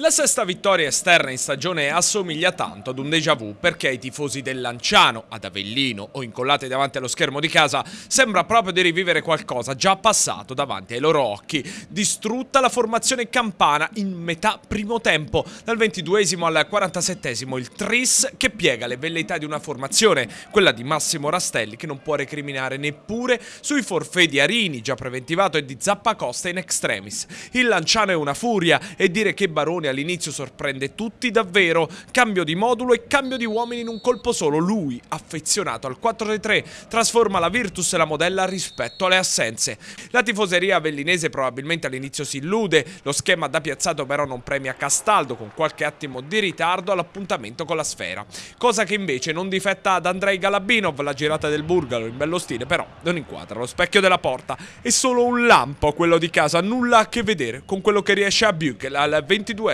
La sesta vittoria esterna in stagione assomiglia tanto ad un déjà vu perché ai tifosi del Lanciano, ad Avellino o incollati davanti allo schermo di casa sembra proprio di rivivere qualcosa già passato davanti ai loro occhi. Distrutta la formazione campana in metà primo tempo, dal 22 al 47 il tris che piega le velleità di una formazione, quella di Massimo Rastelli che non può recriminare neppure sui forfè di Arini già preventivato e di Zappacosta in extremis. Il Lanciano è una furia e dire che Baroni all'inizio sorprende tutti davvero, cambio di modulo e cambio di uomini in un colpo solo, lui, affezionato al 4-3, trasforma la Virtus e la modella rispetto alle assenze. La tifoseria avellinese probabilmente all'inizio si illude, lo schema da piazzato però non premia Castaldo con qualche attimo di ritardo all'appuntamento con la sfera, cosa che invece non difetta ad Andrei Galabinov, la girata del Burgalo in bello stile però non inquadra lo specchio della porta, è solo un lampo quello di casa, nulla a che vedere con quello che riesce a Buchel al 22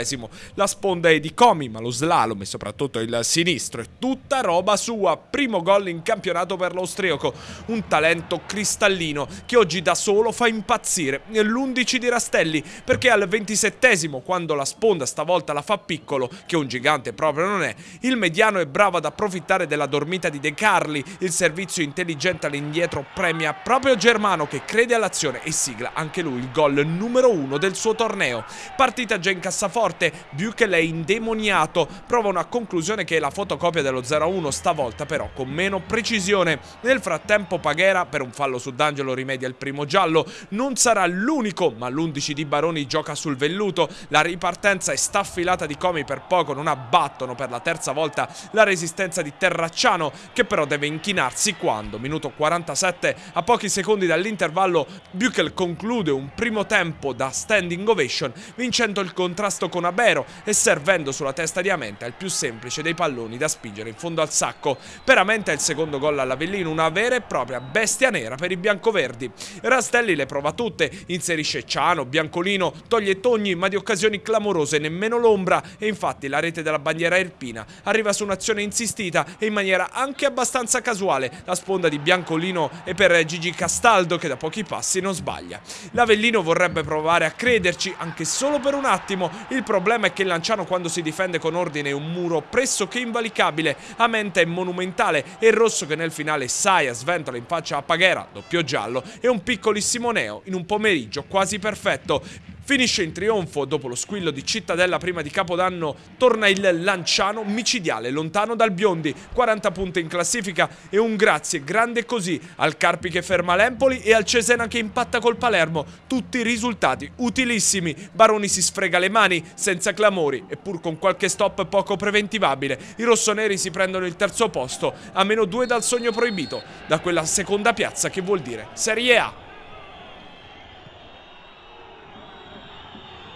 la sponda è di Comi, ma lo slalom e soprattutto il sinistro è tutta roba sua. Primo gol in campionato per l'austriaco, un talento cristallino che oggi da solo fa impazzire. L'11 di Rastelli, perché al 27 quando la sponda stavolta la fa piccolo, che un gigante proprio non è, il mediano è bravo ad approfittare della dormita di De Carli. Il servizio intelligente all'indietro premia proprio Germano che crede all'azione e sigla anche lui il gol numero uno del suo torneo. Partita già in cassaforte forte, Buchel è indemoniato, prova una conclusione che è la fotocopia dello 0-1, stavolta però con meno precisione. Nel frattempo Paghera, per un fallo su D'Angelo, rimedia il primo giallo, non sarà l'unico, ma l'11 di Baroni gioca sul velluto, la ripartenza è staffilata di Comi per poco, non abbattono per la terza volta la resistenza di Terracciano, che però deve inchinarsi quando, minuto 47, a pochi secondi dall'intervallo, Buchel conclude un primo tempo da standing ovation, vincendo il contrasto con Abero e servendo sulla testa di Amenta il più semplice dei palloni da spingere in fondo al sacco. Per Amenta il secondo gol all'Avellino, una vera e propria bestia nera per i biancoverdi. Rastelli le prova tutte, inserisce Ciano, Biancolino, toglie Togni, ma di occasioni clamorose nemmeno l'ombra e infatti la rete della bandiera irpina arriva su un'azione insistita e in maniera anche abbastanza casuale. La sponda di Biancolino è per Gigi Castaldo che da pochi passi non sbaglia. L'Avellino vorrebbe provare a crederci anche solo per un attimo, il problema è che Lanciano quando si difende con ordine un muro pressoché invalicabile, a mente è monumentale e rosso che nel finale Saia sventola in faccia a Paghera, doppio giallo, è un piccolissimo neo in un pomeriggio quasi perfetto. Finisce in trionfo dopo lo squillo di Cittadella prima di Capodanno, torna il Lanciano micidiale, lontano dal Biondi, 40 punti in classifica e un grazie grande così al Carpi che ferma l'Empoli e al Cesena che impatta col Palermo, tutti risultati utilissimi, Baroni si sfrega le mani senza clamori e pur con qualche stop poco preventivabile, i rossoneri si prendono il terzo posto a meno due dal sogno proibito, da quella seconda piazza che vuol dire Serie A.